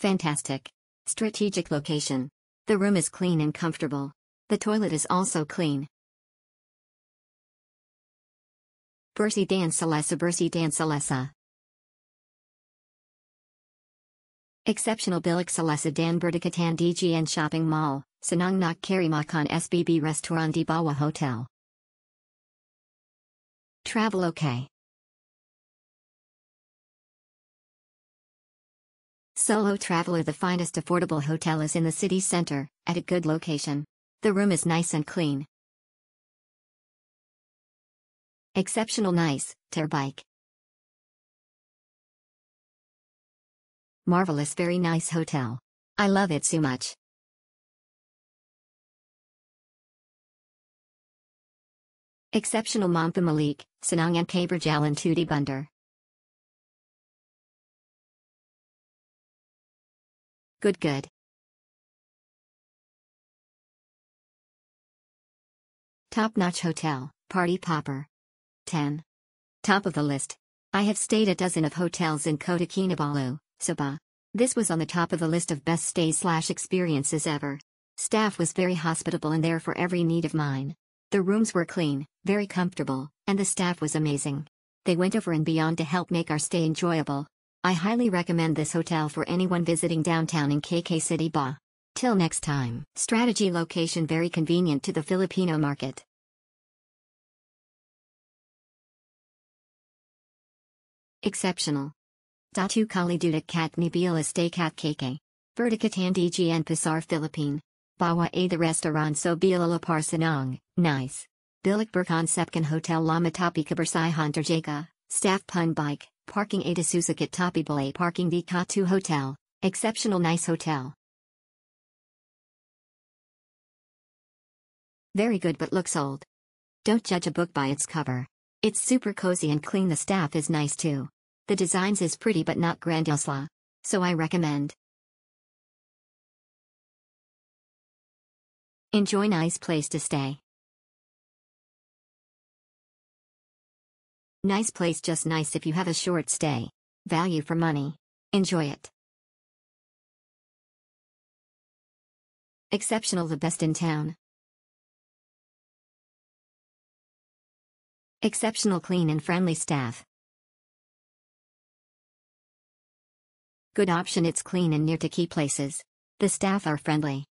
Fantastic. Strategic location. The room is clean and comfortable. The toilet is also clean. Bersi Dan Salesa Bersi Dan Salesa Exceptional Bilik Salesa Dan Berdikatan DGN Shopping Mall, Senang Nak Kari Makan SBB Restaurant di Bawah Hotel. Travel OK. Solo Traveler The finest affordable hotel is in the city center, at a good location. The room is nice and clean. Exceptional nice, Terbike. Marvelous very nice hotel. I love it so much. Exceptional Mampu Malik, Senang and Kaber Jalan Tudi Bunder. Good good. Top-notch hotel, Party Popper. 10. Top of the list. I have stayed a dozen of hotels in Kota Kinabalu, Sabah. This was on the top of the list of best stays slash experiences ever. Staff was very hospitable and there for every need of mine. The rooms were clean, very comfortable, and the staff was amazing. They went over and beyond to help make our stay enjoyable. I highly recommend this hotel for anyone visiting downtown in KK City Ba. Till next time. Strategy location very convenient to the Filipino market. Exceptional. Datu Kali Dudak Kat Nibila Stay Kat KK. Vertikatan DGN Pasar Philippine. Bawa A the restaurant so Bila Lapar Sinang, nice. Bilik Berkan Sepkan Hotel Lama Tapi Kabersai Hunter Staff Pun Bike, Parking A Suzuki Tapi Balay Parking D Katu Hotel, Exceptional Nice Hotel. Very good but looks old. Don't judge a book by its cover. It's super cozy and clean the staff is nice too. The designs is pretty but not grandiose. So I recommend. Enjoy nice place to stay. Nice place just nice if you have a short stay. Value for money. Enjoy it. Exceptional the best in town. Exceptional clean and friendly staff. Good option it's clean and near to key places. The staff are friendly.